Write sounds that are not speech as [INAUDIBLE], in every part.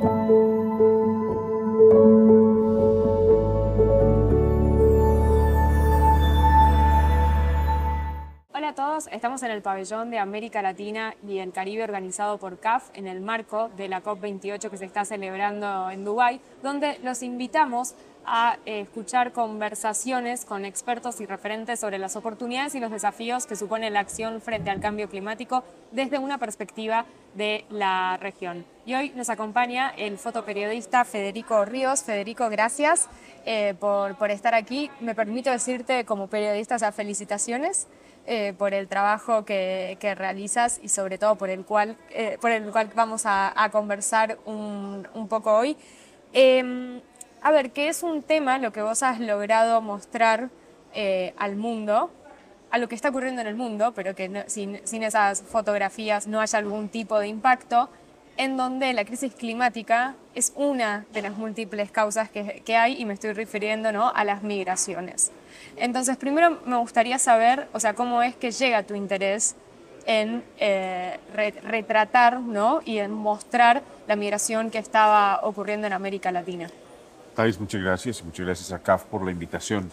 Hola a todos, estamos en el pabellón de América Latina y el Caribe organizado por CAF en el marco de la COP28 que se está celebrando en Dubái, donde los invitamos a eh, escuchar conversaciones con expertos y referentes sobre las oportunidades y los desafíos que supone la acción frente al cambio climático desde una perspectiva de la región. Y hoy nos acompaña el fotoperiodista Federico Ríos. Federico, gracias eh, por, por, estar aquí. Me permito decirte como periodista, o felicitaciones. Eh, por el trabajo que, que, realizas y sobre todo por el cual, eh, por el cual vamos a, a conversar un, un, poco hoy. A ver, ¿qué es un tema lo que vos has logrado mostrar eh, al mundo, a lo que está ocurriendo en el mundo, pero que sin, esas fotografías no haya algún tipo de impacto, en donde la crisis climática es una de las múltiples causas que, hay y me estoy refiriendo ¿no? a las migraciones. Entonces, primero me gustaría saber, o sea, cómo es que llega tu interés en eh, re retratar ¿no? y en mostrar la migración que estaba ocurriendo en América Latina. Thais, muchas gracias y muchas gracias a CAF por la invitación.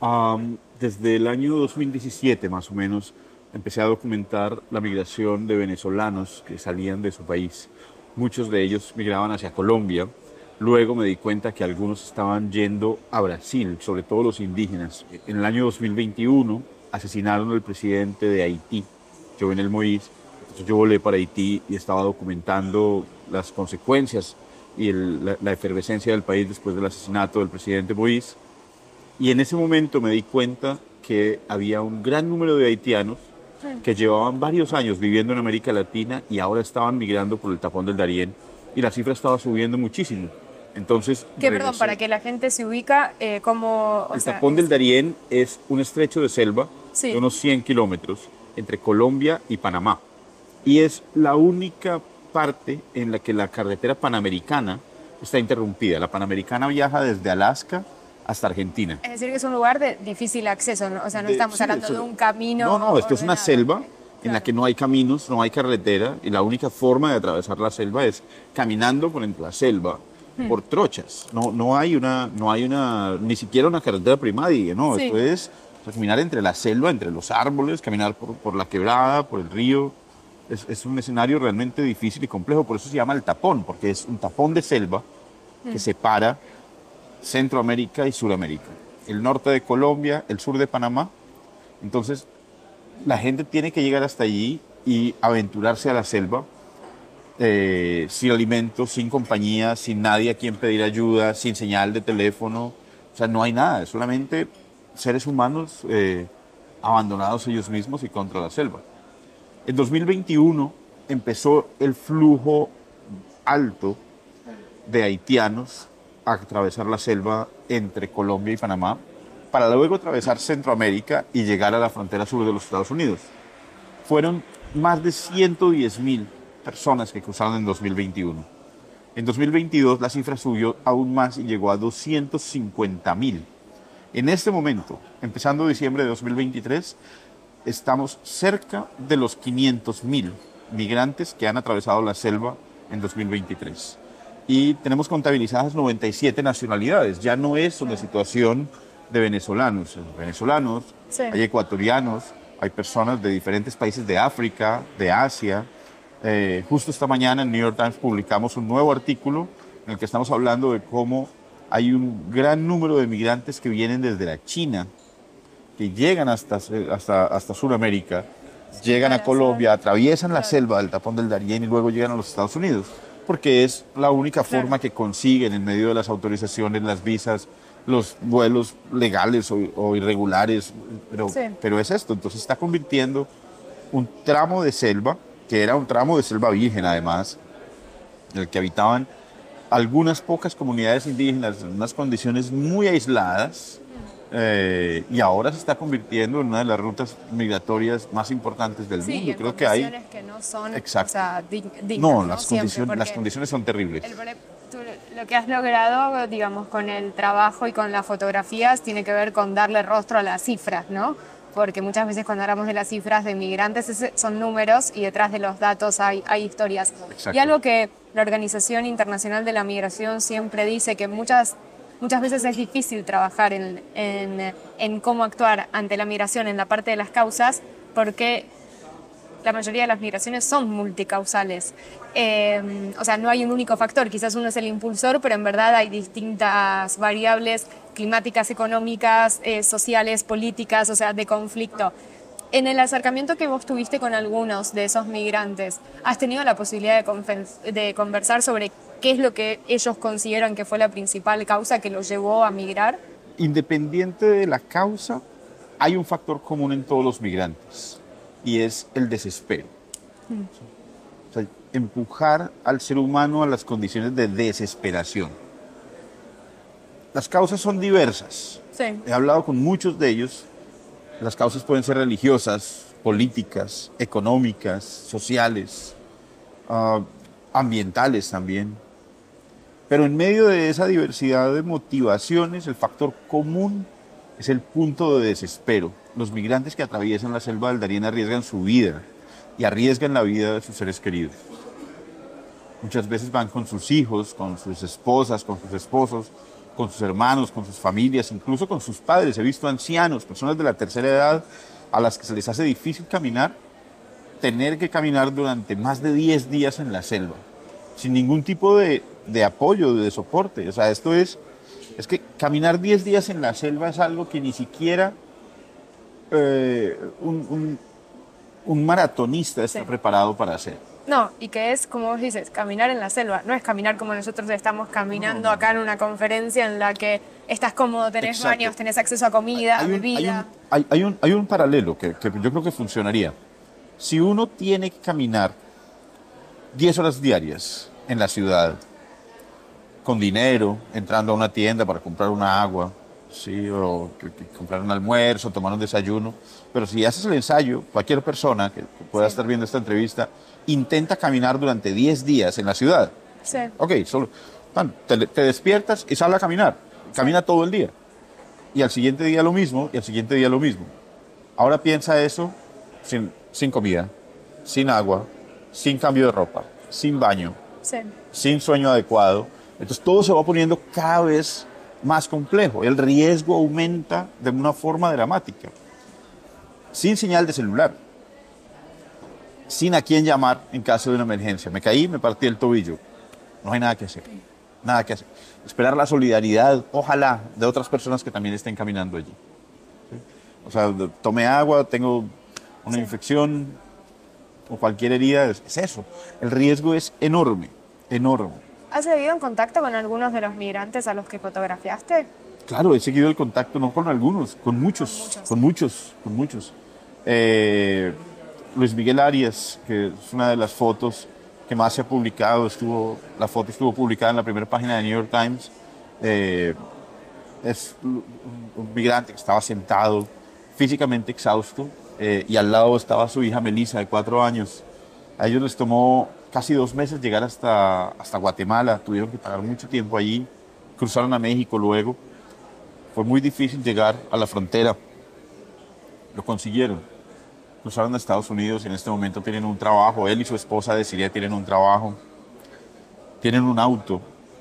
Um, desde el año 2017 más o menos empecé a documentar la migración de venezolanos que salían de su país. Muchos de ellos migraban hacia Colombia. Luego me di cuenta que algunos estaban yendo a Brasil, sobre todo los indígenas. En el año 2021 asesinaron al presidente de Haití, Jovenel Moïse. Entonces yo volé para Haití y estaba documentando las consecuencias y el, la, la, efervescencia del país después del asesinato del presidente Moïse. Y en ese momento me di cuenta que había un gran número de haitianos que llevaban varios años viviendo en América Latina y ahora estaban migrando por el tapón del Darién y la cifra estaba subiendo muchísimo. Entonces, que perdón, para que la gente se ubica, eh, como... El sea, tapón es... del Darién es un estrecho de selva sí. de unos 100 kilómetros entre Colombia y Panamá. Y es la única parte en la que la carretera panamericana está interrumpida. La panamericana viaja desde Alaska hasta Argentina. Es decir, que es un lugar de difícil acceso, ¿no? o sea, no de, estamos sí, hablando eso, de un camino. No, no, esto es una selva en la que no hay caminos, no hay carretera, y la única forma de atravesar la selva es caminando por entre la selva, hmm. por trochas. No, no, hay una, no hay una, ni siquiera una carretera primaria, no, sí. esto es caminar entre la selva, entre los árboles, caminar por, por la quebrada, por el río. Es, es, un escenario realmente difícil y complejo, por eso se llama el tapón, porque es un tapón de selva que hmm. separa Centroamérica y Suramérica. El norte de Colombia, el sur de Panamá. Entonces, la gente tiene que llegar hasta allí y aventurarse a la selva eh, sin alimentos, sin compañía, sin nadie a quien pedir ayuda, sin señal de teléfono. O sea, no hay nada, es solamente seres humanos eh, abandonados ellos mismos y contra la selva. En 2021 empezó el flujo alto de haitianos a atravesar la selva entre Colombia y Panamá para luego atravesar Centroamérica y llegar a la frontera sur de los Estados Unidos. Fueron más de 110 mil personas que cruzaron en 2021. En 2022 la cifra subió aún más y llegó a 250 mil. En este momento, empezando diciembre de 2023, estamos cerca de los 500 mil migrantes que han atravesado la selva en 2023 y tenemos contabilizadas 97 nacionalidades. Ya no es una situación de venezolanos, venezolanos, sí. hay ecuatorianos, hay personas de diferentes países de África, de Asia. Eh, justo esta mañana en New York Times publicamos un nuevo artículo en el que estamos hablando de cómo hay un gran número de migrantes que vienen desde la China, que llegan hasta, hasta, hasta Sudamérica, llegan a Colombia, atraviesan la selva del tapón del Darién y luego llegan a los Estados Unidos porque es la única forma que consiguen en medio de las autorizaciones, las visas, los vuelos legales o, o irregulares, pero, sí. pero es esto, entonces está convirtiendo un tramo de selva, que era un tramo de selva virgen además, en el que habitaban algunas pocas comunidades indígenas en unas condiciones muy aisladas, eh, y ahora se está convirtiendo en una de las rutas migratorias más importantes del sí, mundo. Creo que hay que no son Exacto. O sea, dignas, no, ¿no? Las, Siempre, condiciones, las condiciones son terribles. El, tú, lo que has logrado, digamos, con el trabajo y con las fotografías tiene que ver con darle rostro a las cifras, ¿no? porque muchas veces cuando hablamos de las cifras de migrantes son números y detrás de los datos hay, hay historias. Exacto. Y algo que la Organización Internacional de la Migración siempre dice que muchas, muchas veces es difícil trabajar en, en, cómo actuar ante la migración en la parte de las causas, porque la mayoría de las migraciones son multicausales. Eh, o sea, no hay un único factor, quizás uno es el impulsor, pero en verdad hay distintas variables climáticas, económicas, eh, sociales, políticas, o sea, de conflicto. En el acercamiento que vos tuviste con algunos de esos migrantes, ¿has tenido la posibilidad de, de conversar sobre qué es lo que ellos consideran que fue la principal causa que los llevó a migrar? Independiente de la causa, hay un factor común en todos los migrantes y es el desespero. O sea, empujar al ser humano a las condiciones de desesperación. Las causas son diversas. Sí. He hablado con muchos de ellos. Las causas pueden ser religiosas, políticas, económicas, sociales, ah, ambientales también. Pero en medio de esa diversidad de motivaciones, el factor común es el punto de desespero. Los migrantes que atraviesan la selva Darién arriesgan su vida y arriesgan la vida de sus seres queridos. Muchas veces van con sus hijos, con sus esposas, con sus esposos, con sus hermanos, con sus familias, incluso con sus padres. He visto ancianos, personas de la tercera edad, a las que se les hace difícil caminar, tener que caminar durante más de 10 días en la selva, sin ningún tipo de, de apoyo, de soporte. O sea, esto es, es que caminar 10 días en la selva es algo que ni siquiera eh, un, un- un maratonista está Sí. preparado para hacer. No, y que es, como vos dices, caminar en la selva. No es caminar como nosotros estamos caminando acá en una conferencia en la que estás cómodo, tenés Exacto. baños, tenés acceso a comida, a hay un, bebida. hay- hay un- hay un paralelo que, que yo creo que funcionaría. Si uno tiene que caminar 10 horas diarias en la ciudad, con dinero, entrando a una tienda para comprar una agua, ¿sí? o comprar un almuerzo, tomar un desayuno, pero si haces el ensayo, cualquier persona que pueda estar viendo esta entrevista, intenta caminar durante 10 días en la ciudad. Sí. Ok, solo, te, te despiertas y sales a caminar. Camina todo el día. Y al siguiente día lo mismo, y al siguiente día lo mismo. Ahora piensa eso sin, sin comida, sin agua, sin cambio de ropa, sin baño, Sí. sin sueño adecuado. Entonces todo se va poniendo cada vez más complejo. El riesgo aumenta de una forma dramática. Sin señal de celular. Sin a quién llamar en caso de una emergencia. Me caí, me partí el tobillo. No hay nada que hacer. Nada que hacer. Esperar la solidaridad, ojalá, de otras personas que también estén caminando allí. ¿Sí? O sea, tomé agua, tengo una infección o cualquier herida, es eso. El riesgo es enorme, enorme. ¿Has seguido en contacto con algunos de los migrantes a los que fotografiaste? Claro, he seguido el contacto, no con algunos, con muchos, con muchos, con muchos. Eh, Luis Miguel Arias, que es una de las fotos que más se ha publicado, estuvo, la foto estuvo publicada en la primera página de New York Times. Eh, es un, un migrante que estaba sentado, físicamente exhausto, eh, y al lado estaba su hija Melissa, de cuatro años. A ellos les tomó casi dos meses llegar hasta, hasta Guatemala, tuvieron que pagar mucho tiempo allí, cruzaron a México luego. Fue muy difícil llegar a la frontera. Lo consiguieron. Cruzaron a Estados Unidos en este momento tienen un trabajo. Él y su esposa de Siria tienen un trabajo. Tienen un auto,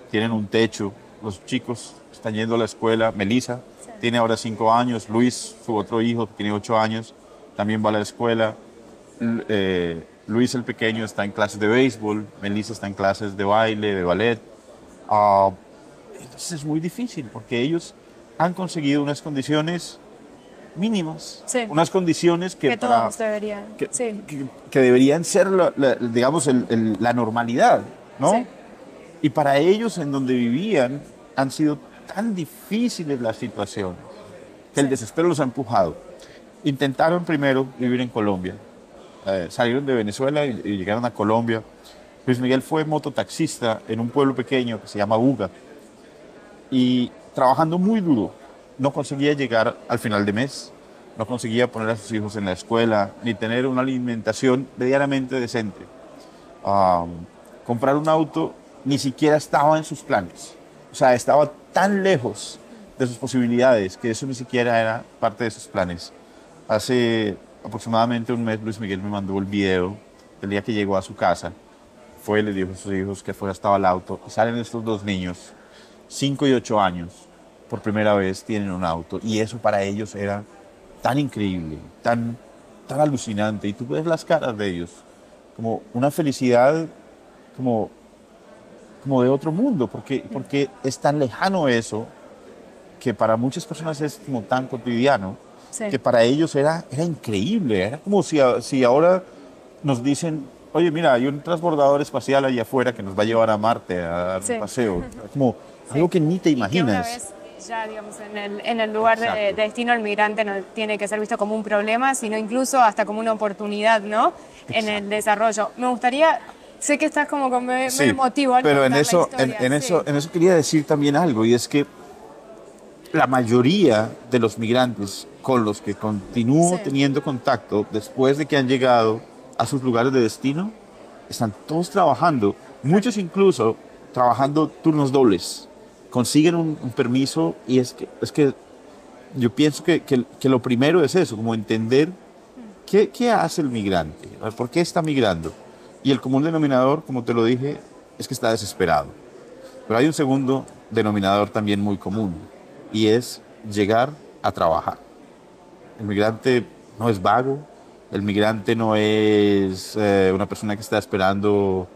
tienen un techo. Los chicos están yendo a la escuela. Melissa tiene ahora cinco años. Luis, su otro hijo, tiene ocho años, también va a la escuela. Eh, Luis el pequeño está en clases de béisbol. Melissa está en clases de baile, de ballet. Ah, entonces es muy difícil porque ellos han conseguido unas condiciones mínimas, Sí. unas condiciones que, Que para- todos deberían. que, Sí. que- que deberían ser, la, la- digamos, el- el- la normalidad, ¿no? Sí. Y para ellos en donde vivían han sido tan difíciles las situaciones que el desespero los ha empujado. Intentaron primero vivir en Colombia, eh, salieron de Venezuela y, y llegaron a Colombia. Luis Miguel fue mototaxista en un pueblo pequeño que se llama Buga y trabajando muy duro, no conseguía llegar al final de mes, no conseguía poner a sus hijos en la escuela, ni tener una alimentación medianamente decente. Am, comprar un auto ni siquiera estaba en sus planes. O sea, estaba tan lejos de sus posibilidades que eso ni siquiera era parte de sus planes. Hace aproximadamente un mes Luis Miguel me mandó el video el día que llegó a su casa. Fue le dijo a sus hijos que fuera estaba el auto. Y salen estos dos niños, 5 y 8 años, por primera vez tienen un auto. Y eso para ellos era tan increíble, tan, tan alucinante. Y tú ves las caras de ellos, como una felicidad, como, como de otro mundo, porque, porque es tan lejano eso que para muchas personas es como tan cotidiano, Sí. que para ellos era, era increíble. Era como si, si ahora nos dicen, oye, mira, hay un transbordador espacial allá afuera que nos va a llevar a Marte a dar Sí. un paseo. [LAUGHS] Como algo que ni te imaginas. ya, digamos, en el, en el lugar de, de destino, el migrante no tiene que ser visto como un problema, sino incluso hasta como una oportunidad, ¿no? En el desarrollo. Me gustaría, sé que estás como con me, Sí, me emotivo al pero en eso, en, en sí. eso, en eso quería decir también algo, y es que la mayoría de los migrantes con los que continúo Sí. teniendo contacto después de que han llegado a sus lugares de destino, están todos trabajando, muchos incluso trabajando turnos dobles, consiguen un, un permiso y es que, es que yo pienso que, que- que lo primero es eso, como entender qué, qué hace el migrante, por qué está migrando. Y el común denominador, como te lo dije, es que está desesperado. Pero hay un segundo denominador también muy común y es llegar a trabajar. El migrante no es vago, el migrante no es eh, una persona que está esperando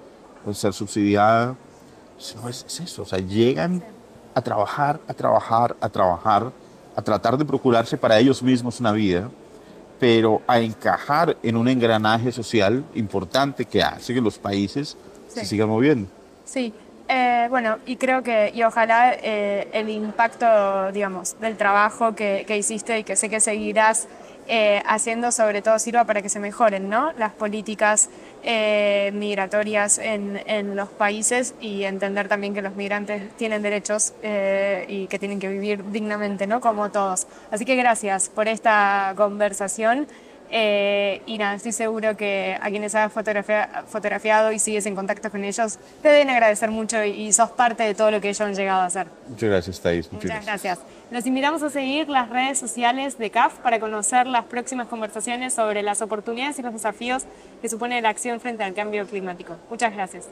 pues, ser subsidiada, sino es, es eso, o sea, llegan a trabajar, a trabajar, a trabajar, a tratar de procurarse para ellos mismos una vida, pero a encajar en un engranaje social importante que hace que los países se sigan moviendo. Sí, eh, bueno, y creo que, y ojalá eh, el impacto, digamos, del trabajo que, que hiciste y que sé que seguirás eh, haciendo, sobre todo sirva para que se mejoren, ¿no? Las políticas eh, migratorias en, en los países y entender también que los migrantes tienen derechos y que tienen que vivir dignamente, ¿no? Como todos. Así que gracias por esta conversación. Eh, y nada, estoy seguro que a quienes has fotografia- fotografiado y sigues en contacto con ellos, te deben agradecer mucho y, y sos parte de todo lo que ellos han llegado a hacer. Muchas gracias, Thais. Muchas Muchas gracias. Los invitamos a seguir las redes sociales de CAF para conocer las próximas conversaciones sobre las oportunidades y los desafíos que supone la acción frente al cambio climático. Muchas gracias.